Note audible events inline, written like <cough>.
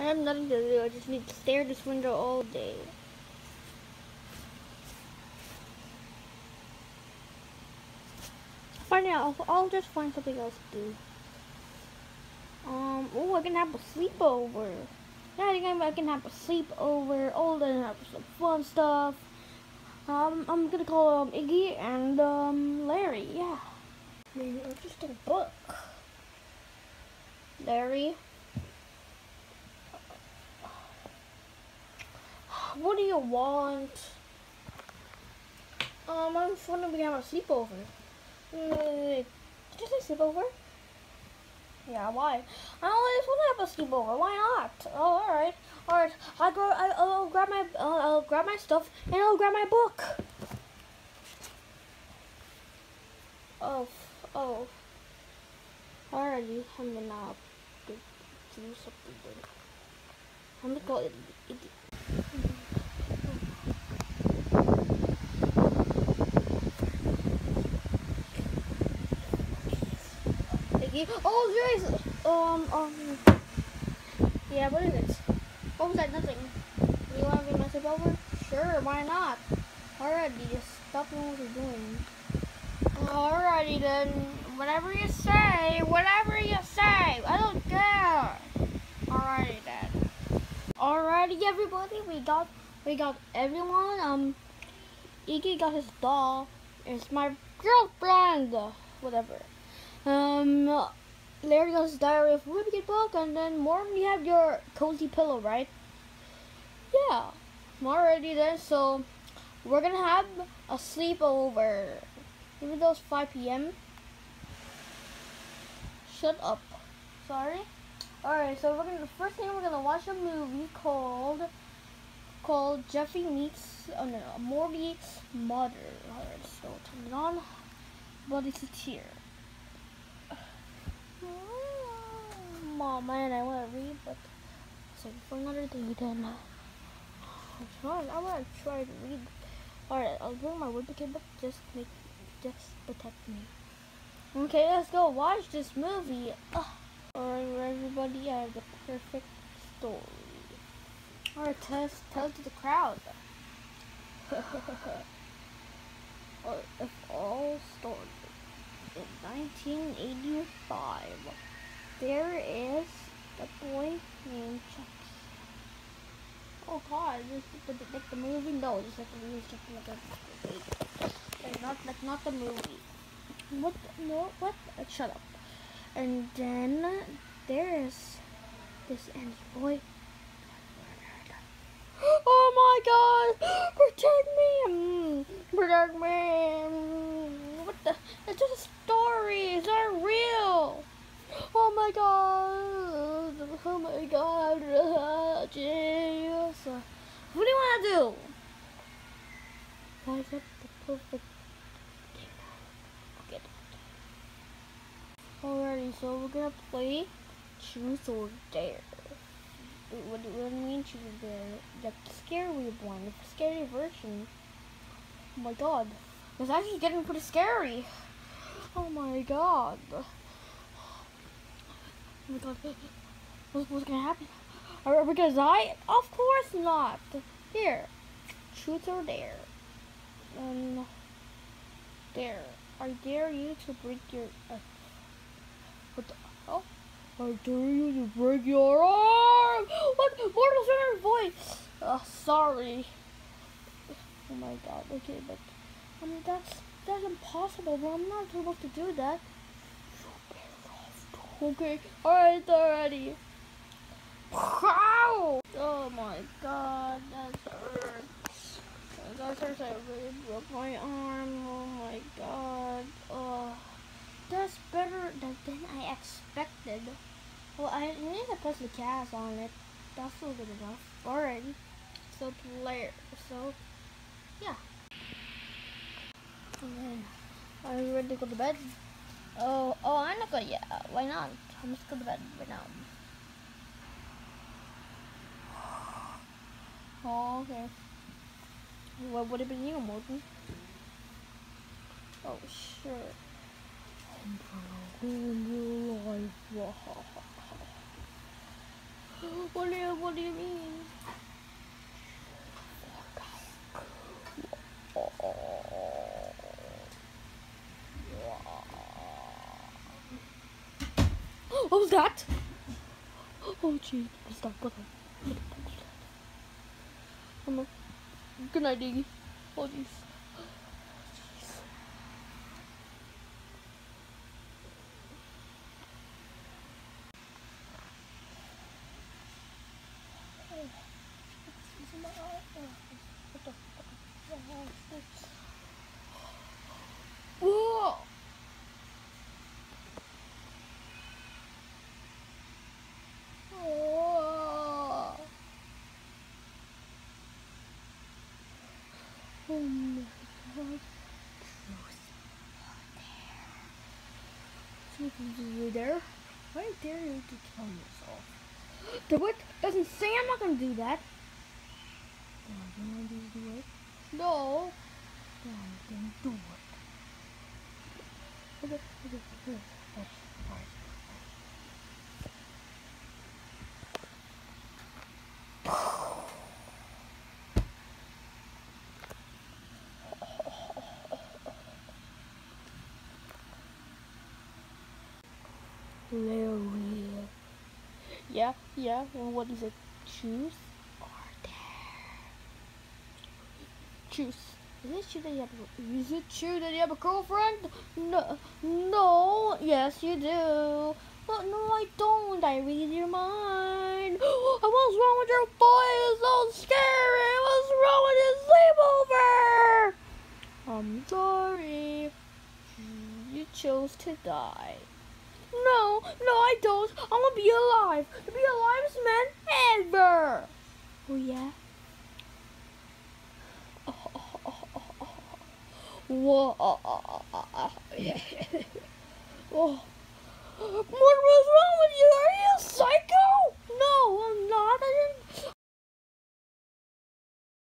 I have nothing to do. I just need to stare at this window all day. Find out. I'll, I'll just find something else to do. Um. Oh, I can have a sleepover. Yeah, I think I can have a sleepover. Oh, then have some fun stuff. Um, I'm gonna call um Iggy and um Larry. Yeah. Maybe just a book. Larry. What do you want? Um, I just want to have a sleepover. Wait, did you say sleepover? Yeah, why? I just want to have a sleepover. Why not? Oh, all right, all right. I'll go. I'll grab my. I'll, I'll grab my stuff and I'll grab my book. Oh, oh. Alrighty, I'm gonna do, do something. I'm gonna go. Oh, there is. Um, um. Yeah, what is it? What was that? Nothing. You want to be my sleepover? Sure, why not? Alrighty, just stop what you're doing. Alrighty then. Whatever you say, whatever you say. I don't care. Alrighty then. Alrighty, everybody. We got, we got everyone. Um, Iggy got his doll. It's my girlfriend. Whatever. Um, Larry got his diary of Wicked book, and then Morton, you have your cozy pillow, right? Yeah. already then. So we're gonna have a sleepover. Even though it's 5 p.m. Shut up. Sorry. Alright, so we're gonna the first thing we're gonna watch a movie called called Jeffy Meets oh no, no Morty Mother. Alright, so turn it on. But it's here. Mom, man, I wanna read, but so for another day then I'm trying I wanna try to read. Alright, I'll bring my Wikipedia book just make just protect me. Okay, let's go watch this movie. Alright, everybody, I have the perfect story. Alright, tell, tell to the crowd. <laughs> if all started in 1985. There is a boy named Chuck. Oh god, this is the, like the movie? No, just like the movie, just like not like not the movie. What? No, what? Uh, shut up. And then there's this Andy boy. <gasps> Oh my God! <gasps> Protect me! Mm, protect me! Mm, what the? It's just a story. Real. Oh my God! Oh my God! Ah, Jesus! What do you want to do? Why is that the perfect Alrighty, so we're gonna play Truth or Dare. What do you mean Truth or Dare? The scary one, the scary version. Oh my god. It's actually getting pretty scary. Oh my god. Oh my god. What's, what's gonna happen? Are we gonna die? Of course not. Here. Truth or Dare. Um, dare. I dare you to break your... Uh, what the hell? I dare you to break your arm! What? Mortal Center voice! Uh, sorry. Oh my god, okay, but... I mean, that's, that's impossible, but I'm not supposed to do that. Okay, alright, already. Wow! Oh my god, that hurts. That hurts, I really broke my arm. Oh my god. Oh. That's better than, than I expected. Well, I need to put the cast on it. That's still good enough. Alright. So, player. So, yeah. And then, are you ready to go to bed? Oh, oh, I'm not going yet. Uh, why not? I'm just going to bed right now. Oh, okay. What would have been you, Morton? Oh, sure <laughs> What do you, what do you mean? That? Oh that? What the? I'm a, good night, Diggy. Oh jeez. Whoa! Oh, oh my god. Over there. Why dare you to kill yourself? The what? Doesn't say I'm not gonna do that. No, you want to do it? No. Do it. Okay, okay, okay. okay. Alright. Larry. Yeah, yeah, and what is it? Choose or dare? Choose. Is it true that you have a, is it true that you have a girlfriend? No, no, yes you do. But no, I don't. I read your mind. <gasps> What's wrong with your boy? It's so scary. What's wrong with his sleepover? I'm sorry. You chose to die. No, no, I don't. I'm gonna be alive. To be the is man ever. Oh, yeah? Oh, oh, oh, oh, oh. Whoa. Oh, oh, oh, oh. oh. What was wrong with you? Are you a psycho? No, I'm not. I didn't